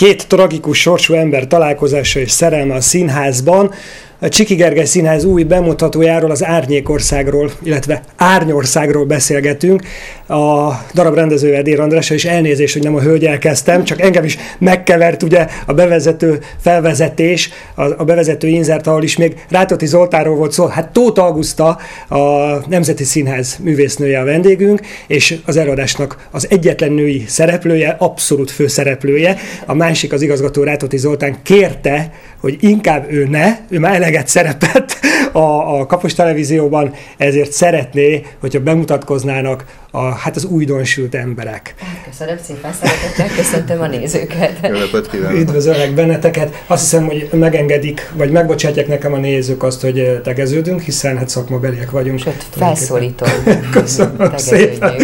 Két tragikus sorsú ember találkozása és szerelme a színházban, Csiki Gergely Színház új bemutatójáról, az Árnyékországról, illetve Árnyországról beszélgetünk. A darab rendezője Dér András, és elnézést, hogy nem a hölgy elkezdtem, csak engem is megkevert ugye a bevezető felvezetés, a, a bevezető inzert, ahol is még Rátoti Zoltáról volt szó. Hát Tóth Augusta, a Nemzeti Színház művésznője a vendégünk, és az előadásnak az egyetlen női szereplője, abszolút főszereplője. A másik, az igazgató Rátoti Zoltán kérte, hogy inkább ő ne, ő már eleget szerepet a, a kapos televízióban, ezért szeretné, hogyha bemutatkoznának a, hát az újdonsült emberek. Köszönöm szépen, szeretettel köszöntöm a nézőket. Üdvözöllek benneteket. Azt hiszem, hogy megengedik, vagy megbocsátják nekem a nézők azt, hogy tegeződünk, hiszen hát szakmabeliek vagyunk. Sőt, felszólítom. Köszönöm szépen.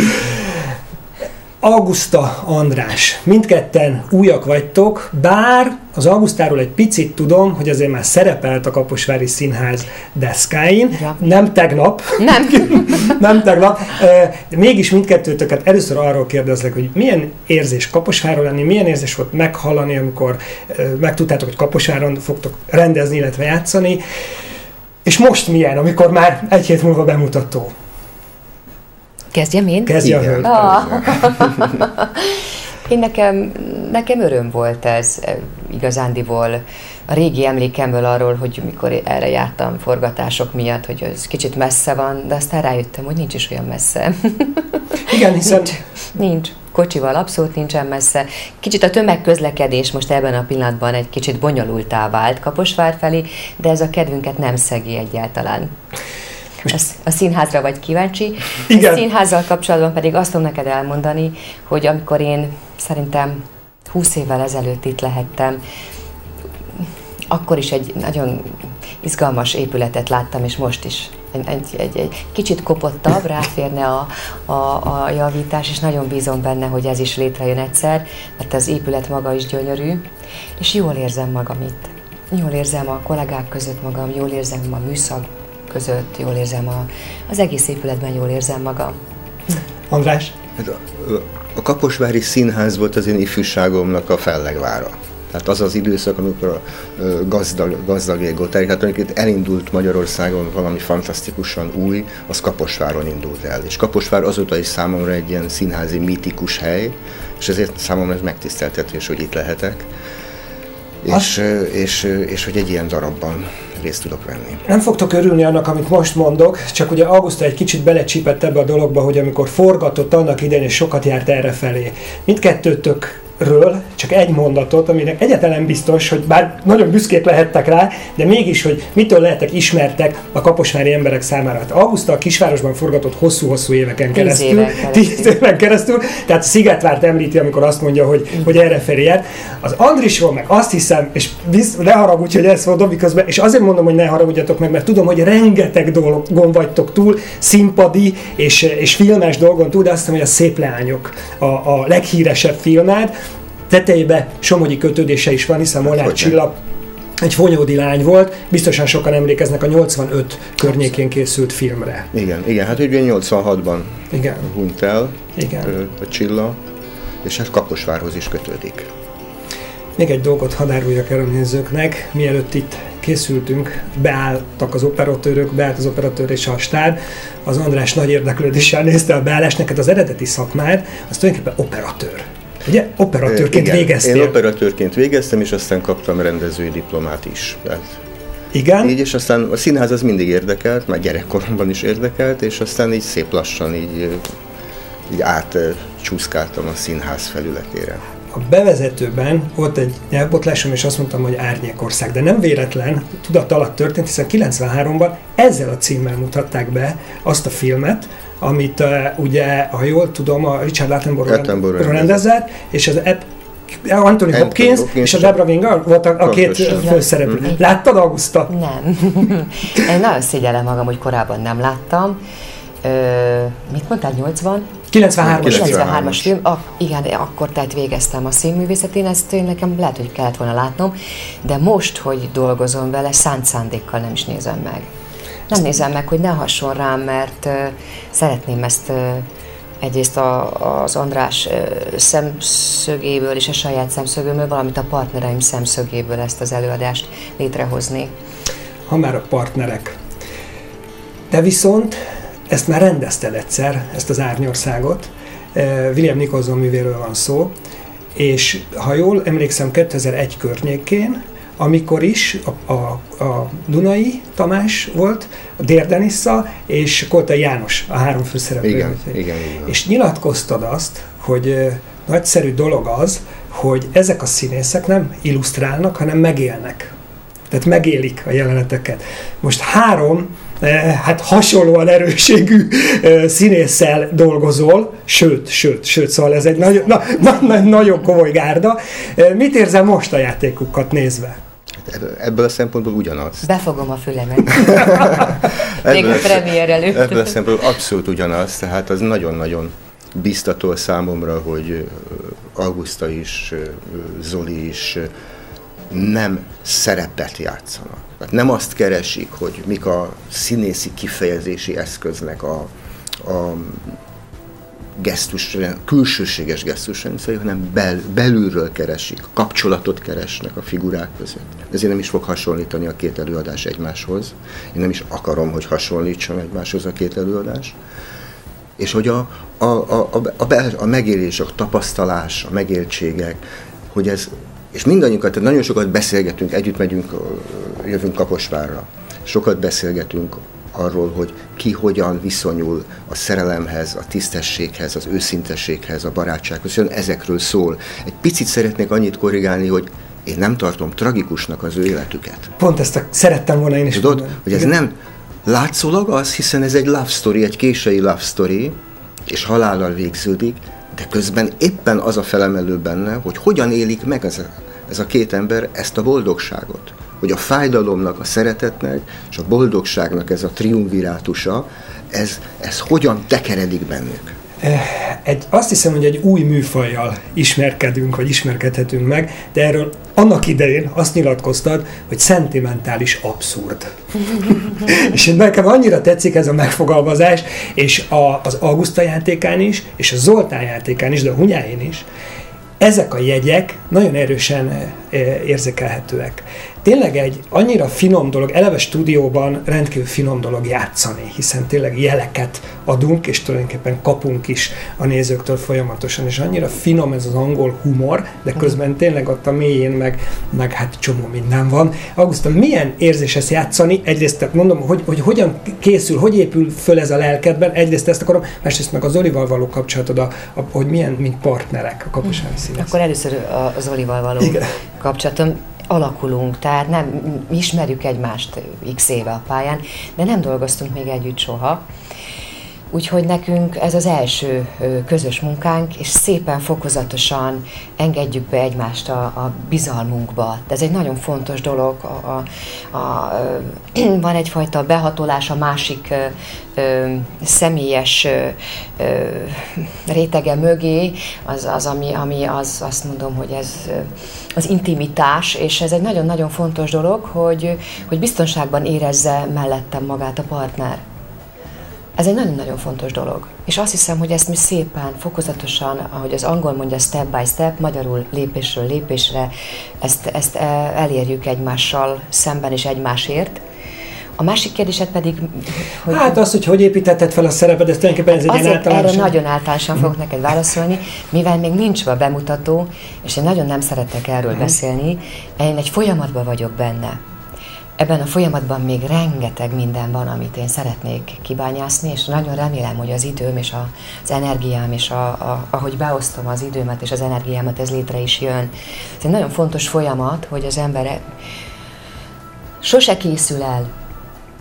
Augusta András. Mindketten újak vagytok, bár az Augustáról egy picit tudom, hogy azért már szerepelt a Kaposvári Színház deszkáin. Ja. Nem tegnap. Nem. nem tegnap. Mégis mindkettőtöket először arról kérdezlek, hogy milyen érzés Kaposváron lenni, milyen érzés volt meghallani, amikor megtudtátok, hogy Kaposváron fogtok rendezni, illetve játszani. És most milyen, amikor már egy hét múlva bemutató? Kezdjem én? Kezdjem én. Ah. én nekem, nekem öröm volt ez igazándiból. A régi emlékemből arról, hogy mikor erre jártam forgatások miatt, hogy ez kicsit messze van, de aztán rájöttem, hogy nincs is olyan messze. Igen, hiszen... Nincs, nincs. Kocsival abszolút nincsen messze. Kicsit a tömegközlekedés most ebben a pillanatban egy kicsit bonyolultá vált Kaposvár felé, de ez a kedvünket nem szegi egyáltalán. A színházra vagy kíváncsi. Igen. A színházzal kapcsolatban pedig azt tudom neked elmondani, hogy amikor én szerintem 20 évvel ezelőtt itt lehettem, akkor is egy nagyon izgalmas épületet láttam, és most is egy, egy, egy, egy kicsit kopottabb, ráférne a, a, a javítás, és nagyon bízom benne, hogy ez is létrejön egyszer, mert az épület maga is gyönyörű, és jól érzem magam itt. Jól érzem a kollégák között magam, jól érzem a műszak között, jól érzem a, az egész épületben, jól érzem magam. András? Hát a, a Kaposvári Színház volt az én ifjúságomnak a fellegvára. Tehát az az időszak, amikor a gazdag, gazdag égótáig, hát amikor elindult Magyarországon valami fantasztikusan új, az Kaposváron indult el. És Kaposvár azóta is számomra egy ilyen színházi mítikus hely, és ezért számomra ez megtiszteltetés, hogy itt lehetek. És, és, és, és hogy egy ilyen darabban részt tudok venni. Nem fogtok örülni annak, amit most mondok, csak ugye Augusta egy kicsit belecsípett ebbe a dologba, hogy amikor forgatott annak idején, és sokat járt erre felé. Mindkettőtök ről csak egy mondatot, aminek egyetlen biztos, hogy bár nagyon büszkék lehettek rá, de mégis, hogy mitől lehetek ismertek a kaposvári emberek számára. Hát Augusta a kisvárosban forgatott hosszú-hosszú éveken keresztül, tíz éven keresztül. tíz éven keresztül, tehát Szigetvárt említi, amikor azt mondja, hogy, hogy erre felé. Az Andrisról meg azt hiszem, és visz, ne haragudj, hogy ezt mondom, miközben, és azért mondom, hogy ne haragudjatok meg, mert tudom, hogy rengeteg dolgon vagytok túl, színpadi és, és filmes dolgon túl, de azt hiszem, hogy a Szép Leányok a, a leghíresebb filmed, tetejébe somogyi kötődése is van, hiszen Molnár Csilla egy fonyódi lány volt, biztosan sokan emlékeznek a 85 környékén készült filmre. Igen, igen, hát ugye 86-ban igen. hunyt el igen. a Csilla, és hát Kaposvárhoz is kötődik. Még egy dolgot hadd áruljak el a nézőknek, mielőtt itt készültünk, beálltak az operatőrök, beállt az operatőr és a stáb, az András nagy érdeklődéssel nézte a beállást, neked az eredeti szakmád, az tulajdonképpen operatőr. Ugye operatőrként Igen, végeztél? Én operatőrként végeztem, és aztán kaptam rendezői diplomát is. Tehát igen. Így, és aztán a színház az mindig érdekelt, már gyerekkoromban is érdekelt, és aztán így szép lassan így, így átcsúszkáltam a színház felületére. A bevezetőben volt egy nyelvbotlásom, és azt mondtam, hogy Árnyékország, de nem véletlen, tudat alatt történt, hiszen 93-ban ezzel a címmel mutatták be azt a filmet, amit uh, ugye, ha jól tudom, a Richard Attenborough rendezett, és az App Anthony Hopkins, Hopkins és a Debra Winger volt a, a két főszereplő. Mm-hmm. Láttad, Augusta? Nem. Én nagyon szégyellem magam, hogy korábban nem láttam. Ö, mit mondtál, 80? 93-as. 93-as film. A, igen, akkor tehát végeztem a színművészetén, ezt én nekem lehet, hogy kellett volna látnom, de most, hogy dolgozom vele, szánt szándékkal nem is nézem meg. Nem nézem meg, hogy ne hasson rám, mert szeretném ezt egyrészt a, az András szemszögéből és a saját szemszögömről, valamint a partnereim szemszögéből ezt az előadást létrehozni. Ha már a partnerek. Te viszont ezt már rendezted egyszer, ezt az árnyországot. William Nicholson művéről van szó, és ha jól emlékszem, 2001 környékén amikor is a, a, a Dunai Tamás volt, a Dérdenissza, és Kolta János, a három főszereplő. Igen, igen, igen. És nyilatkoztad azt, hogy nagyszerű dolog az, hogy ezek a színészek nem illusztrálnak, hanem megélnek. Tehát megélik a jeleneteket. Most három hát hasonlóan erőségű színésszel dolgozol, sőt, sőt, sőt, szóval ez egy nagyon, na, na, nagyon komoly gárda. Mit érzel most a játékukat nézve? Ebből a szempontból ugyanaz. Befogom a fülemet. Még a premier előtt. Ebből a szempontból abszolút ugyanaz, tehát az nagyon-nagyon biztató számomra, hogy Augusta is, Zoli is nem szerepet játszanak. Tehát nem azt keresik, hogy mik a színészi kifejezési eszköznek a, a gesztus, külsőséges gesztusrendszerű, hanem bel, belülről keresik, kapcsolatot keresnek a figurák között. Ezért nem is fog hasonlítani a két előadás egymáshoz. Én nem is akarom, hogy hasonlítson egymáshoz a két előadás. És hogy a, a, a, a, a, a megélés, a tapasztalás, a megéltségek, hogy ez, és mindannyiunkat, tehát nagyon sokat beszélgetünk, együtt megyünk, jövünk Kaposvárra, sokat beszélgetünk arról, hogy ki hogyan viszonyul a szerelemhez, a tisztességhez, az őszintességhez, a barátsághoz, hiszen ezekről szól. Egy picit szeretnék annyit korrigálni, hogy én nem tartom tragikusnak az ő életüket. Pont ezt a, szerettem volna én is Tudod, mondani. hogy ez Igen. nem látszólag az, hiszen ez egy love story, egy késői love story, és halállal végződik, de közben éppen az a felemelő benne, hogy hogyan élik meg ez a, ez a két ember ezt a boldogságot hogy a fájdalomnak, a szeretetnek és a boldogságnak ez a triumvirátusa, ez, ez hogyan tekeredik bennük. Eh, egy, azt hiszem, hogy egy új műfajjal ismerkedünk, vagy ismerkedhetünk meg, de erről annak idején azt nyilatkoztad, hogy szentimentális abszurd. és nekem annyira tetszik ez a megfogalmazás, és a, az Augusta játékán is, és a Zoltán játékán is, de a Hunyáin is, ezek a jegyek nagyon erősen eh, érzékelhetőek tényleg egy annyira finom dolog, eleve stúdióban rendkívül finom dolog játszani, hiszen tényleg jeleket adunk, és tulajdonképpen kapunk is a nézőktől folyamatosan, és annyira finom ez az angol humor, de közben tényleg ott a mélyén meg, meg hát csomó minden van. Augusta, milyen érzés ezt játszani? Egyrészt tehát mondom, hogy, hogy hogyan készül, hogy épül föl ez a lelkedben, egyrészt ezt akarom, másrészt meg az Olival való kapcsolatod, a, a, hogy milyen, mint partnerek a kaposári színész. Akkor először az Olival való Igen. kapcsolatom alakulunk, tehát nem ismerjük egymást x éve a pályán, de nem dolgoztunk még együtt soha. Úgyhogy nekünk ez az első közös munkánk, és szépen fokozatosan engedjük be egymást a, a bizalmunkba. Ez egy nagyon fontos dolog. A, a, a, van egyfajta behatolás a másik ö, személyes ö, ö, rétege mögé, az, az ami, ami az, azt mondom, hogy ez az intimitás, és ez egy nagyon-nagyon fontos dolog, hogy, hogy biztonságban érezze mellettem magát a partner. Ez egy nagyon-nagyon fontos dolog. És azt hiszem, hogy ezt mi szépen, fokozatosan, ahogy az angol mondja, step by step, magyarul lépésről lépésre, ezt, ezt e, elérjük egymással szemben és egymásért. A másik kérdésed pedig... Hogy hát az, hogy hogy építetted fel a szereped, ez tulajdonképpen ez egy ilyen erre nagyon általánosan fogok neked válaszolni, mivel még nincs a bemutató, és én nagyon nem szeretek erről uh-huh. beszélni, én egy folyamatban vagyok benne ebben a folyamatban még rengeteg minden van, amit én szeretnék kibányászni, és nagyon remélem, hogy az időm és az energiám, és a, a, ahogy beosztom az időmet és az energiámat, ez létre is jön. Ez egy nagyon fontos folyamat, hogy az ember sose készül el.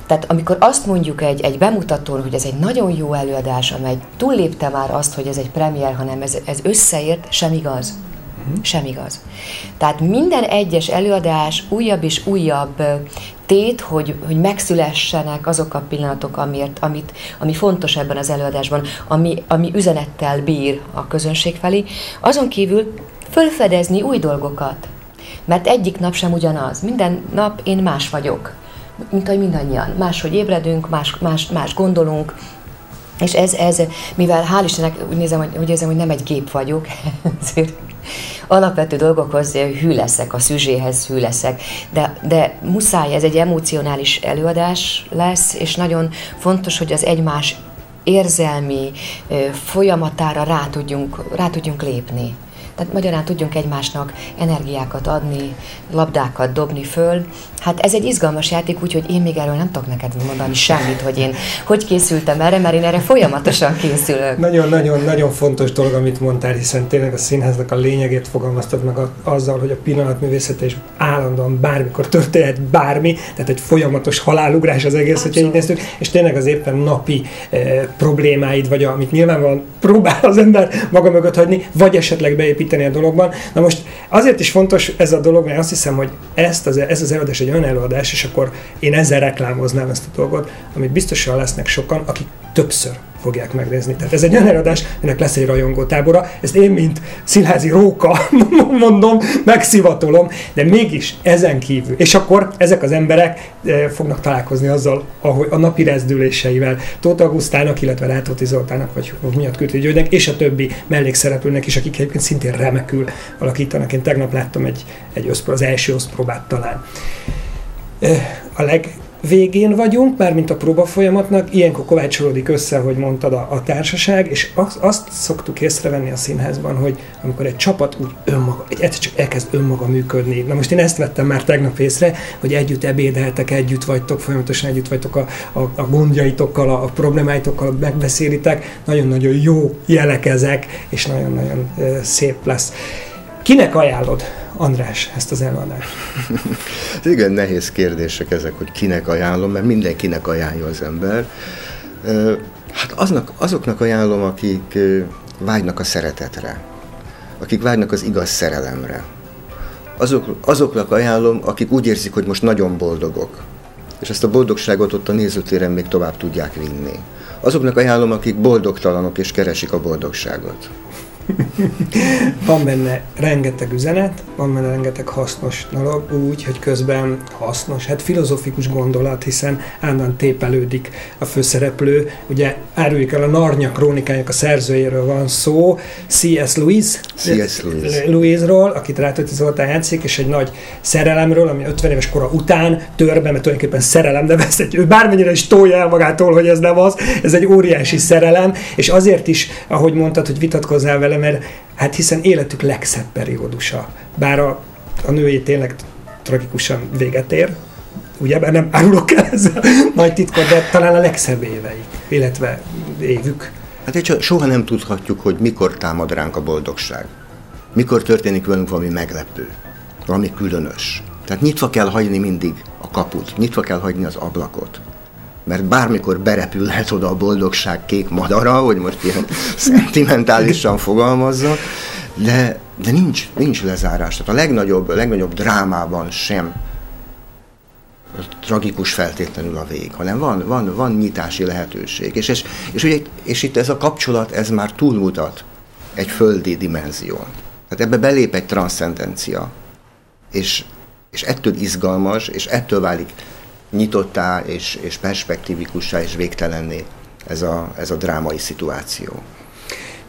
Tehát amikor azt mondjuk egy, egy bemutatón, hogy ez egy nagyon jó előadás, amely túllépte már azt, hogy ez egy premier, hanem ez, ez összeért, sem igaz. Uh-huh. Sem igaz. Tehát minden egyes előadás újabb és újabb tét, hogy, hogy megszülessenek azok a pillanatok, amiért, amit, ami fontos ebben az előadásban, ami, ami üzenettel bír a közönség felé. Azon kívül fölfedezni új dolgokat. Mert egyik nap sem ugyanaz. Minden nap én más vagyok. Mint ahogy mindannyian. Máshogy ébredünk, más, más, más gondolunk, És ez, ez, mivel hál' Istennek úgy nézem, hogy, úgy érzem, hogy nem egy gép vagyok, ezért alapvető dolgokhoz hű leszek, a szüzséhez hű leszek, de, de muszáj, ez egy emocionális előadás lesz, és nagyon fontos, hogy az egymás érzelmi folyamatára rá tudjunk, rá tudjunk lépni. Tehát magyarán tudjunk egymásnak energiákat adni, labdákat dobni föl. Hát ez egy izgalmas játék, úgyhogy én még erről nem tudok neked mondani semmit, hogy én hogy készültem erre, mert én erre folyamatosan készülök. Nagyon-nagyon-nagyon fontos dolog, amit mondtál, hiszen tényleg a színháznak a lényegét fogalmaztad meg azzal, hogy a pillanatművészete is állandóan bármikor történhet bármi, tehát egy folyamatos halálugrás az egész, hogy így néztük, és tényleg az éppen napi e, problémáid, vagy amit nyilvánvalóan próbál az ember maga mögött hagyni, vagy esetleg beépít építeni a dologban. Na most azért is fontos ez a dolog, mert azt hiszem, hogy ezt az, ez az előadás egy olyan előadás, és akkor én ezzel reklámoznám ezt a dolgot, amit biztosan lesznek sokan, akik többször fogják megnézni. Tehát ez egy olyan előadás, ennek lesz egy rajongó tábora. Ezt én, mint színházi róka mondom, megszivatolom, de mégis ezen kívül. És akkor ezek az emberek eh, fognak találkozni azzal, ahogy a napi rezdüléseivel Tóth Augusztának, illetve Rátóti Zoltának, vagy miatt Györgynek, és a többi mellékszereplőnek is, akik egyébként szintén remekül alakítanak. Én tegnap láttam egy, egy összpro, az első oszpróbát talán. Eh, a leg, végén vagyunk, már mint a próba folyamatnak, ilyenkor kovácsolódik össze, hogy mondtad a, a társaság, és azt, azt szoktuk észrevenni a színházban, hogy amikor egy csapat úgy önmaga, egy egyszer csak elkezd önmaga működni. Na most én ezt vettem már tegnap észre, hogy együtt ebédeltek, együtt vagytok, folyamatosan együtt vagytok a, a, a gondjaitokkal, a, a problémáitokkal, megbeszélitek, nagyon-nagyon jó jelek ezek, és nagyon-nagyon szép lesz. Kinek ajánlod András, ezt az előadást? Igen, nehéz kérdések ezek, hogy kinek ajánlom, mert mindenkinek ajánlja az ember. Hát aznak, azoknak ajánlom, akik vágynak a szeretetre, akik vágynak az igaz szerelemre. Azok, azoknak ajánlom, akik úgy érzik, hogy most nagyon boldogok, és ezt a boldogságot ott a nézőtéren még tovább tudják vinni. Azoknak ajánlom, akik boldogtalanok és keresik a boldogságot. van benne rengeteg üzenet, van benne rengeteg hasznos dolog, úgy, hogy közben hasznos, hát filozofikus gondolat, hiszen állandóan tépelődik a főszereplő. Ugye áruljuk el a Narnya krónikájának a szerzőjéről van szó, C.S. Lewis, C.S. Lewis. Louise-ról, akit Rátóti Zoltán játszik, és egy nagy szerelemről, ami 50 éves kora után tör be, mert tulajdonképpen szerelem, egy, ő bármennyire is tolja el magától, hogy ez nem az, ez egy óriási szerelem, és azért is, ahogy mondtad, hogy vitatkozzál vele, mert hát hiszen életük legszebb periódusa. Bár a, a női tényleg tragikusan véget ér, ugye, mert nem árulok el ezzel nagy titkot, de talán a legszebb évei, illetve évük. Hát egy soha nem tudhatjuk, hogy mikor támad ránk a boldogság. Mikor történik velünk valami meglepő, valami különös. Tehát nyitva kell hagyni mindig a kaput, nyitva kell hagyni az ablakot mert bármikor berepülhet oda a boldogság kék madara, hogy most ilyen szentimentálisan fogalmazza, de, de nincs, nincs lezárás. Tehát a legnagyobb, a legnagyobb drámában sem tragikus feltétlenül a vég, hanem van, van, van nyitási lehetőség. És, és, és, ugye, és itt ez a kapcsolat, ez már túlmutat egy földi dimenzión. Tehát ebbe belép egy transzcendencia. És, és ettől izgalmas, és ettől válik nyitottá és, és perspektívikussá és végtelenné ez a, ez a drámai szituáció.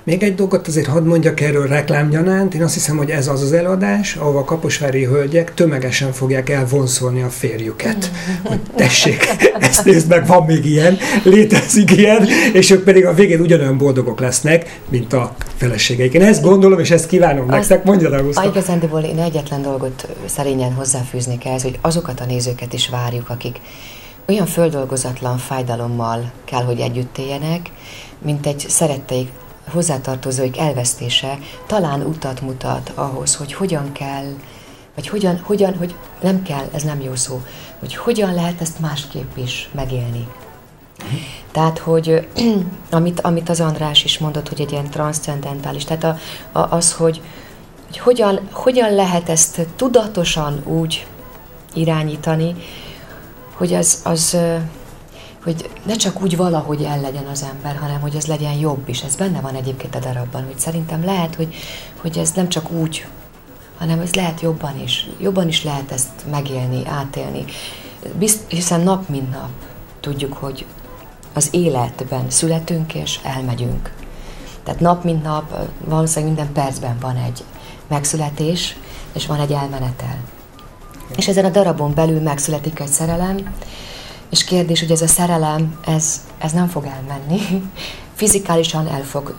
Még egy dolgot azért hadd mondjak erről reklámgyanánt. Én azt hiszem, hogy ez az az előadás, ahol a kaposvári hölgyek tömegesen fogják elvonszolni a férjüket. Hogy tessék, ezt nézd meg, van még ilyen, létezik ilyen, és ők pedig a végén ugyanolyan boldogok lesznek, mint a feleségeik. Én ezt gondolom, és ezt kívánom nektek. Mondjad, Augusta. Igazándiból én egyetlen dolgot szerényen hozzáfűznék ehhez, hogy azokat a nézőket is várjuk, akik olyan földolgozatlan fájdalommal kell, hogy együtt éljenek, mint egy szeretteik hozzátartozóik elvesztése talán utat mutat ahhoz, hogy hogyan kell, vagy hogyan, hogyan, hogy nem kell, ez nem jó szó, hogy hogyan lehet ezt másképp is megélni. Tehát, hogy amit, amit az András is mondott, hogy egy ilyen transzcendentális, tehát a, a, az, hogy, hogy hogyan, hogyan lehet ezt tudatosan úgy irányítani, hogy az, az hogy ne csak úgy valahogy el legyen az ember, hanem hogy ez legyen jobb is. Ez benne van egyébként a darabban, hogy szerintem lehet, hogy, hogy ez nem csak úgy, hanem ez lehet jobban is. Jobban is lehet ezt megélni, átélni. Bizt, hiszen nap mint nap tudjuk, hogy az életben születünk és elmegyünk. Tehát nap mint nap, valószínűleg minden percben van egy megszületés, és van egy elmenetel. És ezen a darabon belül megszületik egy szerelem, és kérdés, hogy ez a szerelem, ez, ez nem fog elmenni. Fizikálisan el fog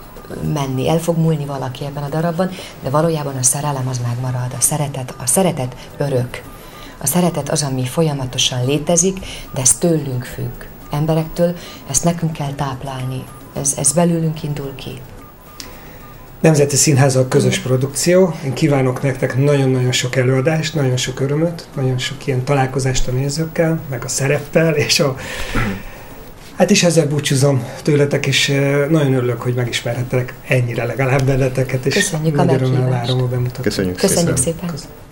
menni, el fog múlni valaki ebben a darabban, de valójában a szerelem az megmarad, a szeretet, a szeretet örök. A szeretet az, ami folyamatosan létezik, de ez tőlünk függ. Emberektől ezt nekünk kell táplálni. Ez, ez belülünk indul ki. Nemzeti Színházal közös produkció. Én kívánok nektek nagyon-nagyon sok előadást, nagyon sok örömöt, nagyon sok ilyen találkozást a nézőkkel, meg a szereppel, és a... Hát is ezzel búcsúzom tőletek, és eh, nagyon örülök, hogy megismerhettek ennyire legalább benneteket, és Köszönjük a nagy örömmel várom a bemutatót. Köszönjük, Köszönjük szépen. szépen.